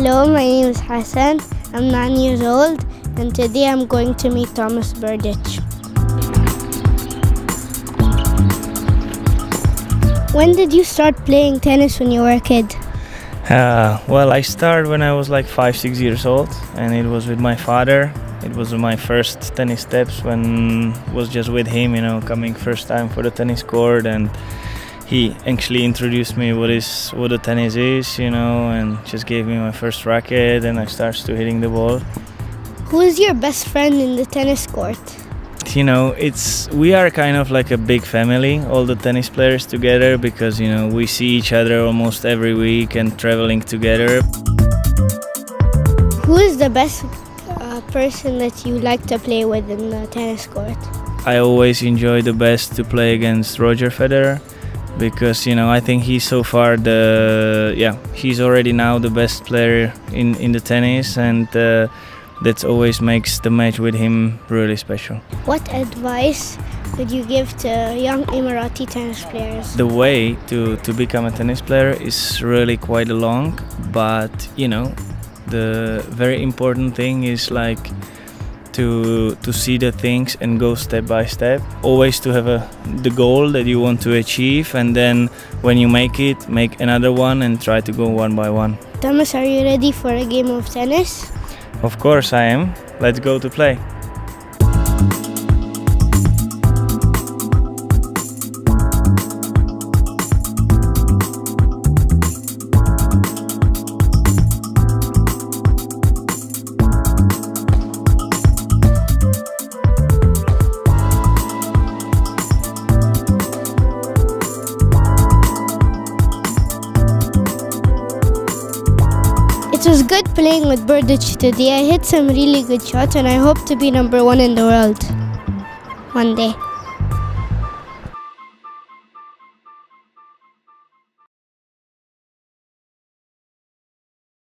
Hello, my name is Hassan. I'm nine years old, and today I'm going to meet Tomas Berdych. When did you start playing tennis when you were a kid? Uh, well, I started when I was like five, six years old, and it was with my father. It was my first tennis steps when was just with him, you know, coming first time for the tennis court, and he actually introduced me what is what the tennis is, you know, and just gave me my first racket, and I started to hitting the ball. Who is your best friend in the tennis court? You know, it's we are kind of like a big family, all the tennis players together, because you know we see each other almost every week and traveling together. Who is the best uh, person that you like to play with in the tennis court? I always enjoy the best to play against Roger Federer because you know I think he's so far the yeah he's already now the best player in in the tennis and uh, that always makes the match with him really special. What advice would you give to young Emirati tennis players? The way to to become a tennis player is really quite long, but you know the very important thing is like to to see the things and go step by step. Always to have a the goal that you want to achieve and then when you make it make another one and try to go one by one. Tomas are you ready for a game of tennis? Of course i am. Let's go to play It was good playing with Berdych today. I hit some really good shots and I hope to be number one in the world one day.